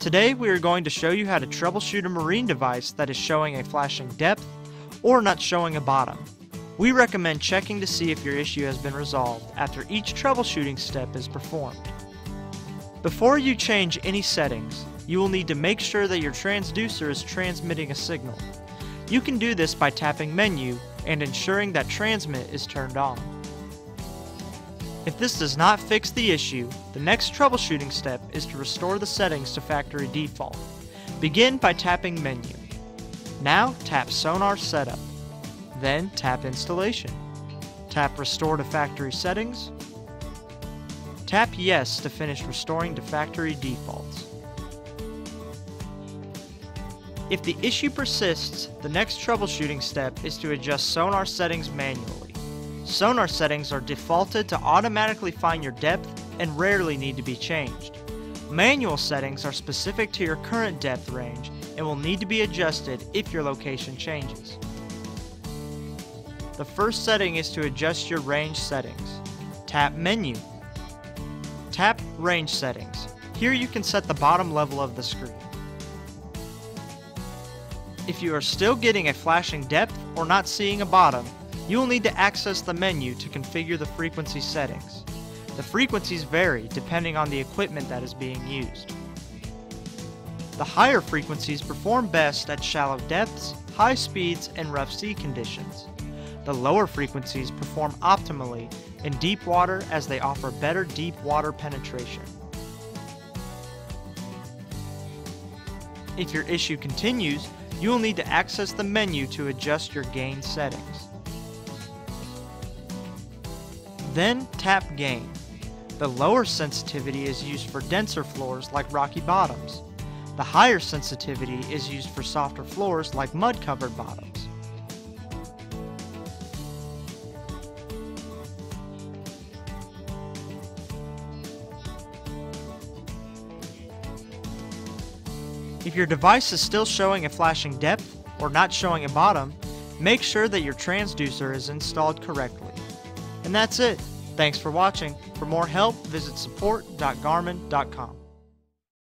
Today we are going to show you how to troubleshoot a marine device that is showing a flashing depth or not showing a bottom. We recommend checking to see if your issue has been resolved after each troubleshooting step is performed. Before you change any settings, you will need to make sure that your transducer is transmitting a signal. You can do this by tapping Menu and ensuring that Transmit is turned on. If this does not fix the issue, the next troubleshooting step is to restore the settings to factory default. Begin by tapping Menu. Now tap Sonar Setup. Then tap Installation. Tap Restore to Factory Settings. Tap Yes to finish restoring to factory defaults. If the issue persists, the next troubleshooting step is to adjust sonar settings manually. Sonar settings are defaulted to automatically find your depth and rarely need to be changed. Manual settings are specific to your current depth range and will need to be adjusted if your location changes. The first setting is to adjust your range settings. Tap Menu. Tap Range Settings. Here you can set the bottom level of the screen. If you are still getting a flashing depth or not seeing a bottom, you will need to access the menu to configure the frequency settings. The frequencies vary depending on the equipment that is being used. The higher frequencies perform best at shallow depths, high speeds, and rough sea conditions. The lower frequencies perform optimally in deep water as they offer better deep water penetration. If your issue continues, you will need to access the menu to adjust your gain settings. Then tap Gain. The lower sensitivity is used for denser floors like rocky bottoms. The higher sensitivity is used for softer floors like mud-covered bottoms. If your device is still showing a flashing depth or not showing a bottom, make sure that your transducer is installed correctly. And that's it. Thanks for watching. For more help, visit support.garmin.com.